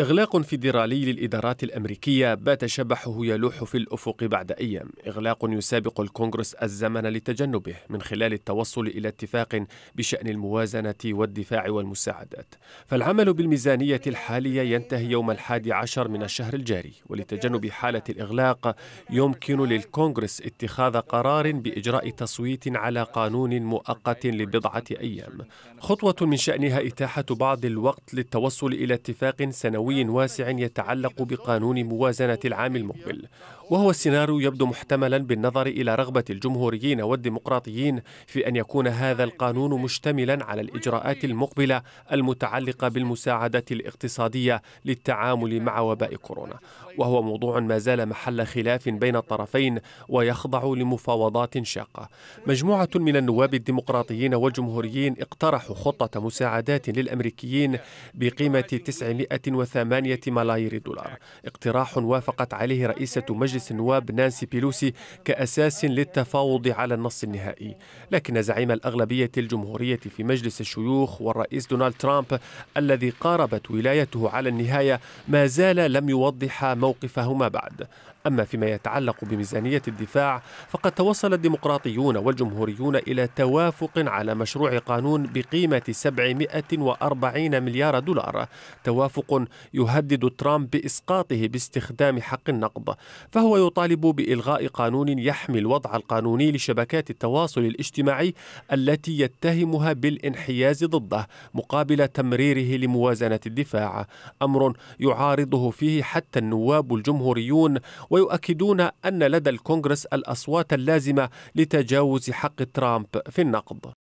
إغلاق فيدرالي للإدارات الأمريكية بات شبحه يلوح في الأفق بعد أيام. إغلاق يسابق الكونغرس الزمن لتجنبه من خلال التوصل إلى اتفاق بشأن الموازنة والدفاع والمساعدات. فالعمل بالميزانية الحالية ينتهي يوم الحادي عشر من الشهر الجاري ولتجنب حالة الإغلاق يمكن للكونغرس اتخاذ قرار بإجراء تصويت على قانون مؤقت لبضعة أيام. خطوة من شأنها إتاحة بعض الوقت للتوصل إلى اتفاق سنوي سنوي واسع يتعلق بقانون موازنة العام المقبل وهو السيناريو يبدو محتملا بالنظر إلى رغبة الجمهوريين والديمقراطيين في أن يكون هذا القانون مشتملا على الإجراءات المقبلة المتعلقة بالمساعدة الاقتصادية للتعامل مع وباء كورونا وهو موضوع ما زال محل خلاف بين الطرفين ويخضع لمفاوضات شاقة. مجموعة من النواب الديمقراطيين والجمهوريين اقترحوا خطة مساعدات للأمريكيين بقيمة 908 ملايير دولار. اقتراح وافقت عليه رئيسة مجلس النواب نانسي بيلوسي كأساس للتفاوض على النص النهائي. لكن زعيم الأغلبية الجمهورية في مجلس الشيوخ والرئيس دونالد ترامب الذي قاربت ولايته على النهاية ما زال لم يوضح موقفهما بعد. أما فيما يتعلق بميزانية الدفاع فقد توصل الديمقراطيون والجمهوريون إلى توافق على مشروع قانون بقيمة 740 مليار دولار. توافق يهدد ترامب بإسقاطه باستخدام حق النقد فهو يطالب بإلغاء قانون يحمي الوضع القانوني لشبكات التواصل الاجتماعي التي يتهمها بالانحياز ضده مقابل تمريره لموازنة الدفاع. أمر يعارضه فيه حتى النواب الجمهوريون ويؤكدون أن لدى الكونغرس الأصوات اللازمة لتجاوز حق ترامب في النقد.